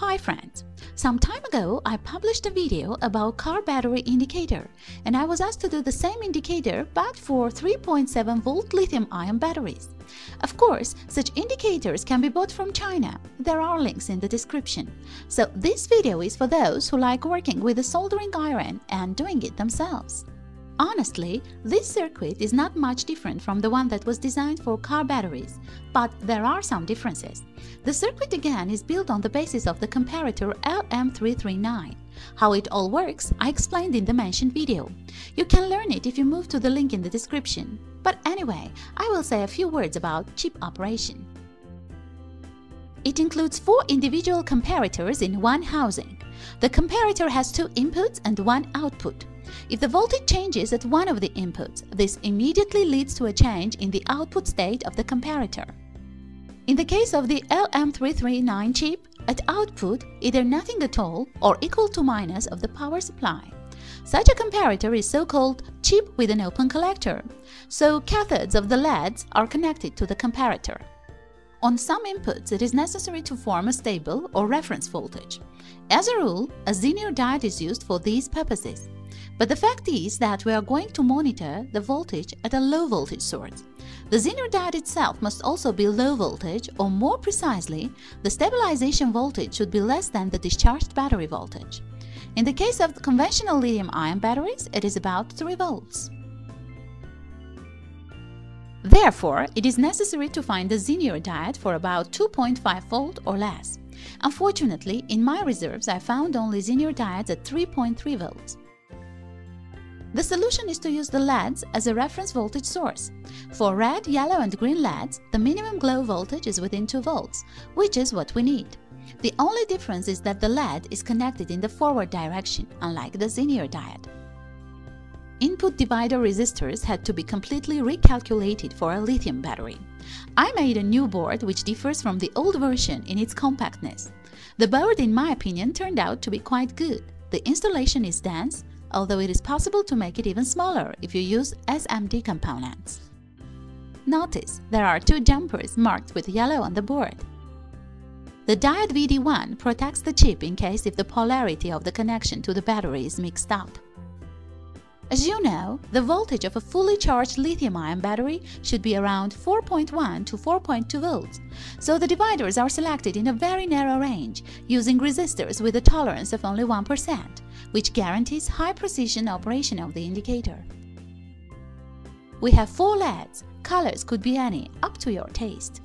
Hi friends! Some time ago I published a video about car battery indicator and I was asked to do the same indicator but for 3.7 volt lithium ion batteries. Of course, such indicators can be bought from China. There are links in the description. So this video is for those who like working with a soldering iron and doing it themselves. Honestly, this circuit is not much different from the one that was designed for car batteries, but there are some differences. The circuit again is built on the basis of the comparator LM339. How it all works, I explained in the mentioned video. You can learn it if you move to the link in the description. But anyway, I will say a few words about chip operation. It includes four individual comparators in one housing. The comparator has two inputs and one output. If the voltage changes at one of the inputs, this immediately leads to a change in the output state of the comparator. In the case of the LM339 chip, at output either nothing at all or equal to minus of the power supply. Such a comparator is so-called chip with an open collector, so cathodes of the LEDs are connected to the comparator. On some inputs, it is necessary to form a stable or reference voltage. As a rule, a Zener diode is used for these purposes. But the fact is that we are going to monitor the voltage at a low voltage source. The Zener diode itself must also be low voltage or more precisely, the stabilization voltage should be less than the discharged battery voltage. In the case of conventional lithium-ion batteries, it is about 3 volts. Therefore, it is necessary to find the Zener diode for about 2.5 volt or less. Unfortunately, in my reserves I found only Zener diodes at 3.3 volts. The solution is to use the LEDs as a reference voltage source. For red, yellow and green LEDs, the minimum glow voltage is within 2 volts, which is what we need. The only difference is that the LED is connected in the forward direction, unlike the Zener diode. Input divider resistors had to be completely recalculated for a lithium battery. I made a new board which differs from the old version in its compactness. The board, in my opinion, turned out to be quite good. The installation is dense, although it is possible to make it even smaller if you use SMD components. Notice there are two jumpers marked with yellow on the board. The diode VD1 protects the chip in case if the polarity of the connection to the battery is mixed up. As you know, the voltage of a fully charged lithium-ion battery should be around 4.1 to 4.2 volts, so the dividers are selected in a very narrow range, using resistors with a tolerance of only 1%, which guarantees high precision operation of the indicator. We have four LEDs, colors could be any, up to your taste.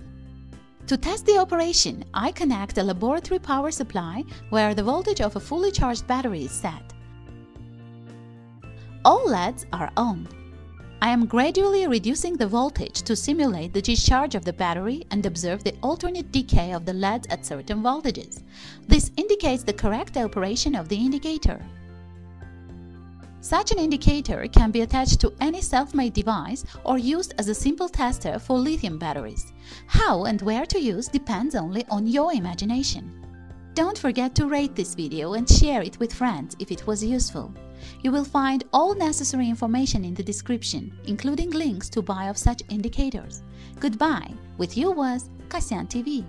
To test the operation, I connect a laboratory power supply where the voltage of a fully charged battery is set. All LEDs are on. I am gradually reducing the voltage to simulate the discharge of the battery and observe the alternate decay of the LEDs at certain voltages. This indicates the correct operation of the indicator. Such an indicator can be attached to any self-made device or used as a simple tester for lithium batteries. How and where to use depends only on your imagination. Don't forget to rate this video and share it with friends if it was useful. You will find all necessary information in the description, including links to buy of such indicators. Goodbye. With you was Kasyan TV.